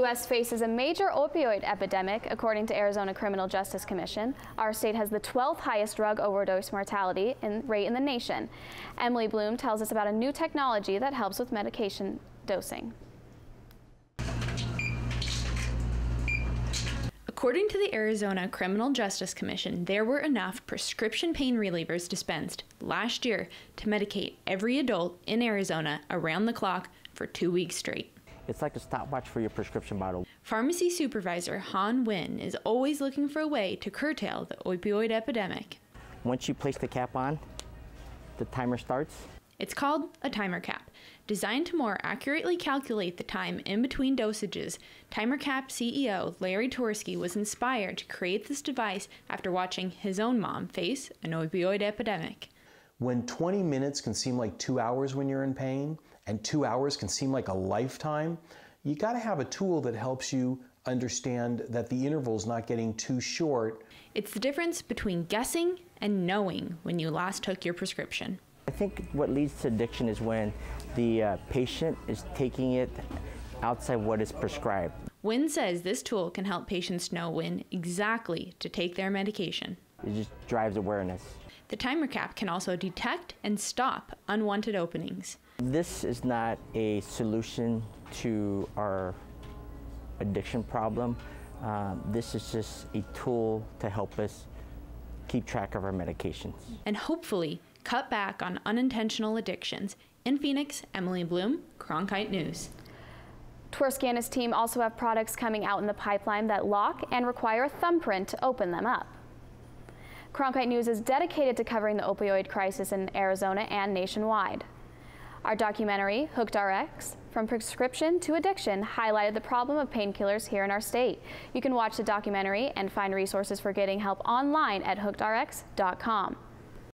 U.S. faces a major opioid epidemic, according to Arizona Criminal Justice Commission. Our state has the 12th highest drug overdose mortality in, rate in the nation. Emily Blume tells us about a new technology that helps with medication dosing. According to the Arizona Criminal Justice Commission, there were enough prescription pain relievers dispensed last year to medicate every adult in Arizona around the clock for two weeks straight. It's like a stopwatch for your prescription bottle. Pharmacy supervisor Han Win is always looking for a way to curtail the opioid epidemic. Once you place the cap on, the timer starts. It's called a TimerCap. Designed to more accurately calculate the time in between dosages, TimerCap CEO Larry Twersky was inspired to create this device after watching his own mom face an opioid epidemic. When 20 minutes can seem like two hours when you're in pain, and two hours can seem like a lifetime, you got to have a tool that helps you understand that the interval's not getting too short. It's the difference between guessing and knowing when you last took your prescription. I think what leads to addiction is when the uh, patient is taking it outside what is prescribed. Wynn says this tool can help patients know when exactly to take their medication. It just drives awareness. The TimerCap can also detect and stop unwanted openings. This is not a solution to our addiction problem. Uh, this is just a tool to help us keep track of our medications. And hopefully cut back on unintentional addictions. In Phoenix, Emily Blume, Cronkite News. Twersky and his team also have products coming out in the pipeline that lock and require a thumbprint to open them up. Cronkite News is dedicated to covering the opioid crisis in Arizona and nationwide. Our documentary, Hooked RX, From Prescription to Addiction, highlighted the problem of painkillers here in our state. You can watch the documentary and find resources for getting help online at hookedrx.com.